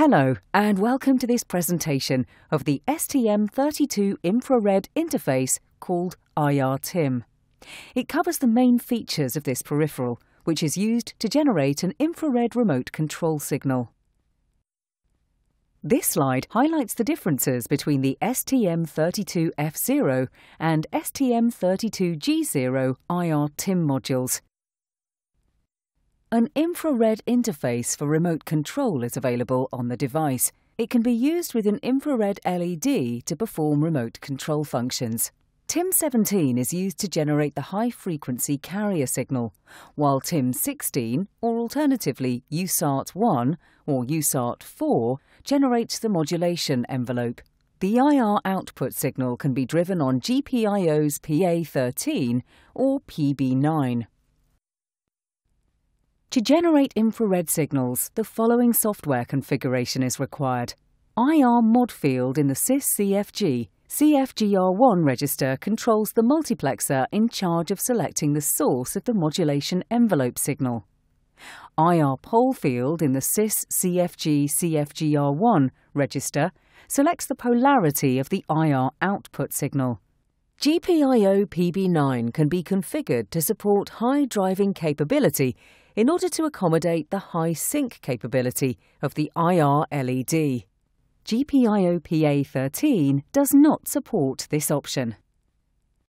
Hello, and welcome to this presentation of the STM32 infrared interface called IR-TIM. It covers the main features of this peripheral, which is used to generate an infrared remote control signal. This slide highlights the differences between the STM32F0 and STM32G0 IR-TIM modules. An infrared interface for remote control is available on the device. It can be used with an infrared LED to perform remote control functions. TIM17 is used to generate the high-frequency carrier signal, while TIM16, or alternatively USART1 or USART4, generates the modulation envelope. The IR output signal can be driven on GPIO's PA13 or PB9. To generate infrared signals, the following software configuration is required. IR mod field in the CIS CFG CFGR1 register controls the multiplexer in charge of selecting the source of the modulation envelope signal. IR pole field in the SYSCFG CFGR1 register selects the polarity of the IR output signal. GPIO PB9 can be configured to support high driving capability in order to accommodate the high sink capability of the IR LED. GPIO PA13 does not support this option.